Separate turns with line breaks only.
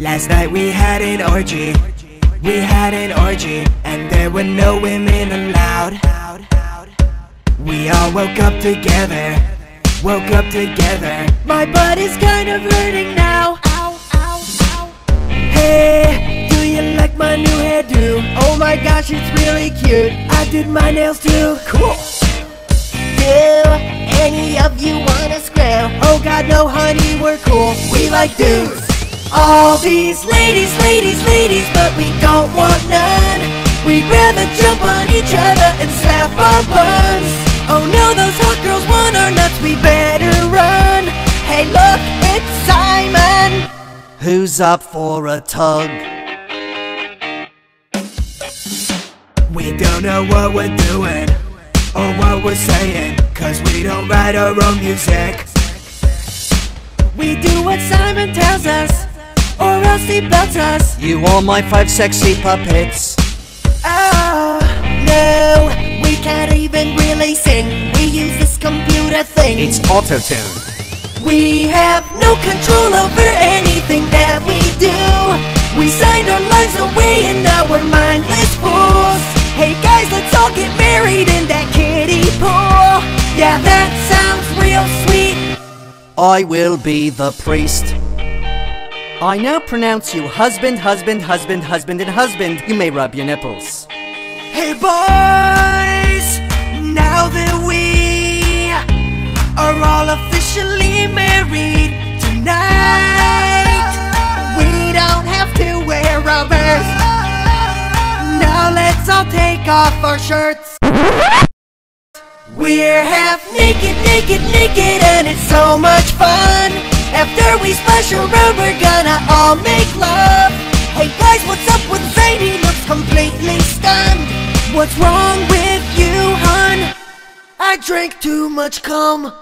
Last night we had an orgy. We had an orgy, and there were no women allowed. We all woke up together. Woke up together. My butt is kind of hurting now. Hey, do you like my new hairdo? Oh my gosh, it's really cute. I did my nails too. Cool. Do any of you wanna scram? Oh god, no, honey, we're cool. We like dudes. All these ladies, ladies, ladies, but we don't want none. We'd rather jump on each other and slap our buns. Oh no, those hot girls want our nuts, we better run. Hey, look, it's Simon. Who's up for a tug? We don't know what we're doing or what we're saying, cause we don't write our own music. We do what Simon tells us, or else he belts us.
You are my five sexy puppets.
Oh, no, we can't even really sing. We use this computer thing.
It's auto-tune.
We have no control over anything that we do. We signed our lives away and now we're mindless fools. Hey guys, let's all get married in that kiddie pool. Yeah, that sounds real sweet.
I will be the priest. I now pronounce you husband, husband, husband, husband, and husband. You may rub your nipples.
Hey boys, now that we are all officially married tonight, we don't have to wear rubbers. Now let's all take off our shirts. We're half naked, naked, naked, and it's so much fun. After we splash around, we're gonna all make love. Hey guys, what's up with Zayn? Looks completely stunned. What's wrong with you, hun? I drank too much cum.